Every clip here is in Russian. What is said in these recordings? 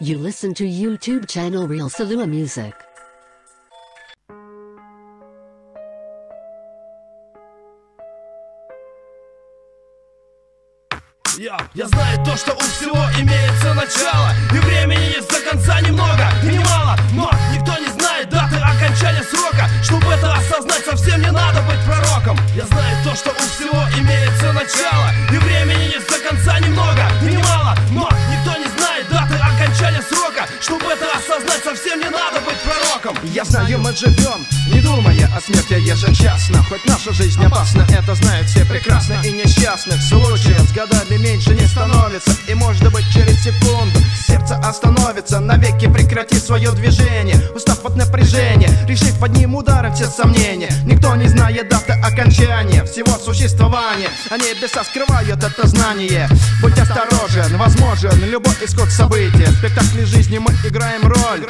You listen to YouTube channel Real Salua Music. Я, я знаю то, что у всего имеется начало И времени есть до конца немного Я знаю, мы живем, не думая о смерти ежечасно Хоть наша жизнь опасна, это знают все прекрасно И несчастных случаев с годами меньше не становится И может быть через секунду сердце остановится. Навеки прекрати свое движение Напряжения, решив одним ударом все сомнения. Никто не знает даты окончания всего существования. Они небеса скрывают это знание. Будь осторожен, возможен любой исход события. В спектакле жизни мы играем роль.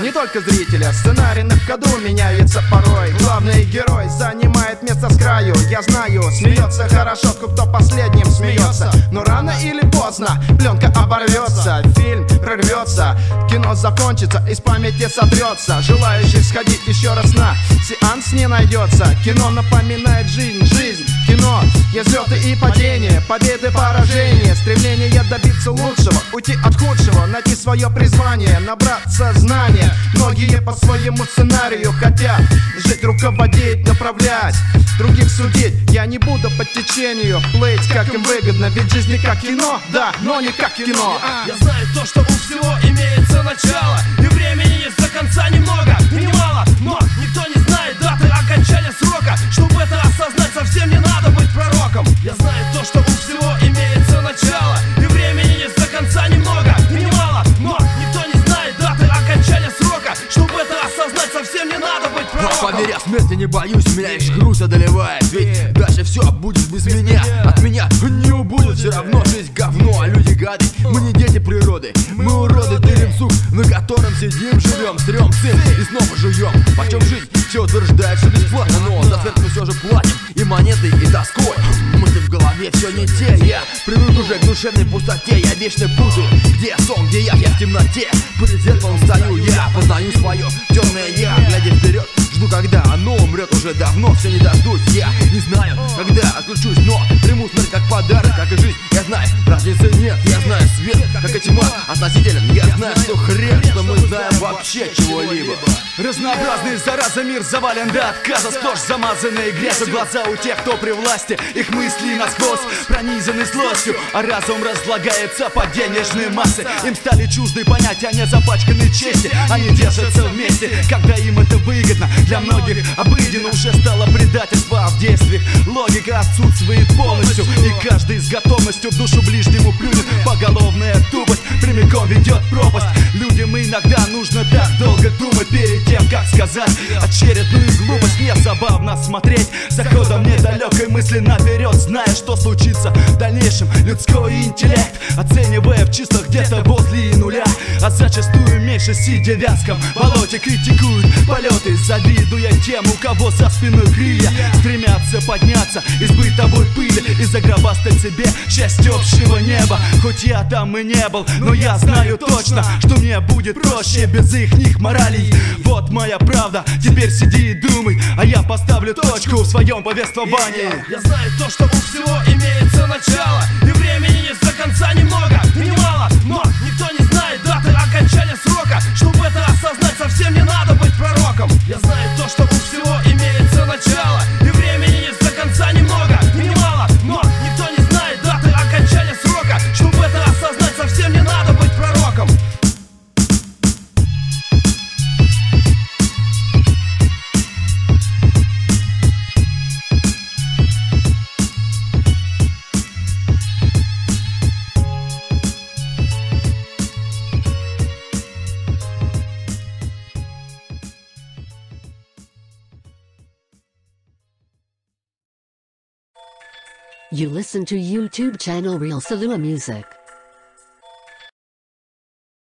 Не только зрителя, сценарий на ходу меняется порой. Главный герой занимает место с краю. Я знаю, смеется хорошо, кто последним смеется. Но рано или поздно пленка оборвется. Фильм прорвется, кино закончится, из памяти сотрется. Желающих сходить сеанс не найдется. Кино напоминает жизнь, жизнь, кино Есть взлеты и падения, победы, поражения. Стремление добиться лучшего, уйти от худшего. Найти свое призвание, набраться знания. Многие по своему сценарию хотят Жить, руководить, направлять. Других судить, я не буду по течению. Плыть, как им выгодно, ведь жизнь не как кино Да, но не как кино. Я знаю то, что у всего имеется начало что у всего имеется начало. И времени есть до конца немного и немало Но никто не знает даты окончания срока. Чтобы это осознать, совсем не надо быть пророком. поверь, я смерти не боюсь, меня лишь грусть одолевает. Ведь дальше все будет без меня. От меня не убудет, все равно. Жизнь говно А люди гады, мы не дети природы. Мы уроды, тырим сук, на котором сидим, живем Стрем сын и снова жуем Почем жизнь, все утверждает, что бесплатно Но за смерть мы все же платим все не те, я привык уже к душевной пустоте. Я вечно путаю, где сон, где я, я в темноте. Перед зеркалом стою, я познаю свое темное я Глядя вперед, Жду, когда оно умрет уже давно Все не дождусь, я не знаю, когда отключусь Но приму смерть как подарок, как и жизнь. Я знаю, разницы нет, я знаю свет, как и тьма. Относителен, я знаю, что хрен Что мы знаем вообще чего-либо. Разнообразный зараза мир завален до отказа. Сплошь замазанные грязью глаза у тех, кто при власти. Их мысли насквозь пронизаны злостью А разум разлагается под денежные массы Им стали чужды понятия, не запачканы чести. Они держатся вместе, когда им это выгодно Для многих обыденно уже стало предательство в действиях Логика отсутствует полностью И каждый с готовностью душу ближнему плюнет. Поголовная тупость прямиком ведет пропасть. Людям иногда нужно так долго думать перед тем, как сказать. Очередную глупость Мне забавно смотреть. За ходом недалекой мысли наперед. Зная, что случится в дальнейшем? Людской интеллект Оценивая в числах где-то возле нуля. А зачастую меньше сидя вязком болоте Критикуют полеты, завидуя тем, у кого за спиной крылья. Стремятся подняться из бытовой пыли И загробастать себе счастье общего неба Хоть я там и не был, но я знаю точно Что мне будет проще без их них моралей. Вот моя правда, теперь сиди и думай А я поставлю точку в своем повествовании Я знаю то, что у всего имеется начало И времени есть до конца немного и немало Но You listen to YouTube channel Real Salua Music.